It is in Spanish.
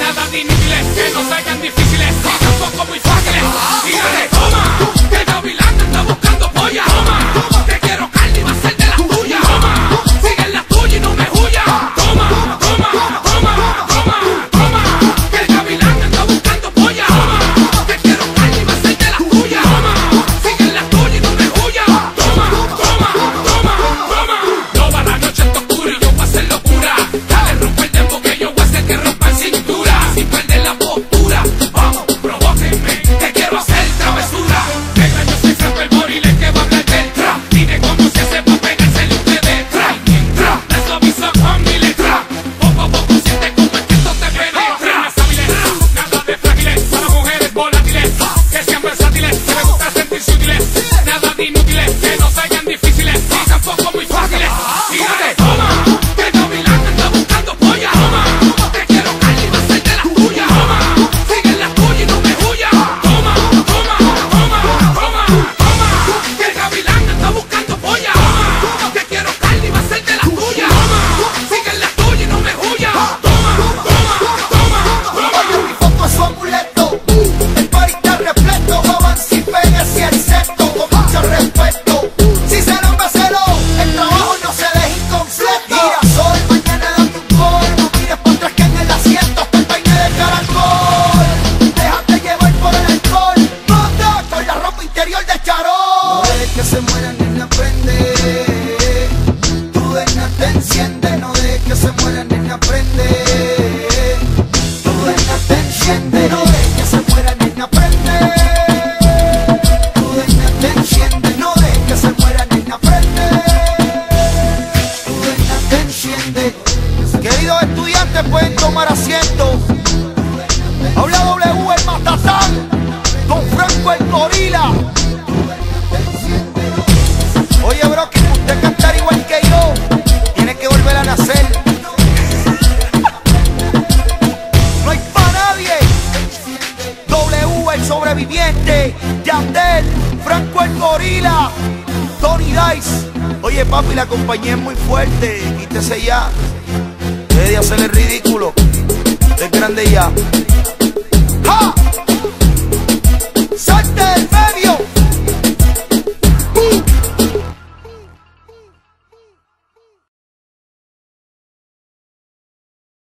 nada de inútiles, que no salgan difíciles, y tampoco muy fáciles. Y toma, que gavilán anda buscando polla. Toma, te quiero carne y va a ser de las tuyas. Toma, sigue en la tuya y no me huya. Toma, toma, toma, toma, toma, que gavilán anda buscando polla. Toma, te quiero carne y va a ser de las tuyas. Toma, sigue en la tuya y no me huya. Toma, toma, toma, toma. Toda la noche está oscura y yo voy a hacer locura. Dale, rompe since you left. Now que se mueran ni aprende. Tu deja te enciende. No dejes que se mueran ni aprende. Tu deja te enciende. No dejes que se muera ni aprende. Tu deja te enciende. No dejes que se muera ni aprende. Tu deja te enciende. Queridos estudiantes pueden tomar asiento. Habla W el Matatán. Don Franco el Gorila. Usted cantar igual que yo. Tiene que volver a nacer. No hay para nadie. W el sobreviviente. Yandel. Franco el gorila. Tony Dice. Oye papi, la compañía es muy fuerte. Quítese ya. Deje de hacer el ridículo. Es grande ya.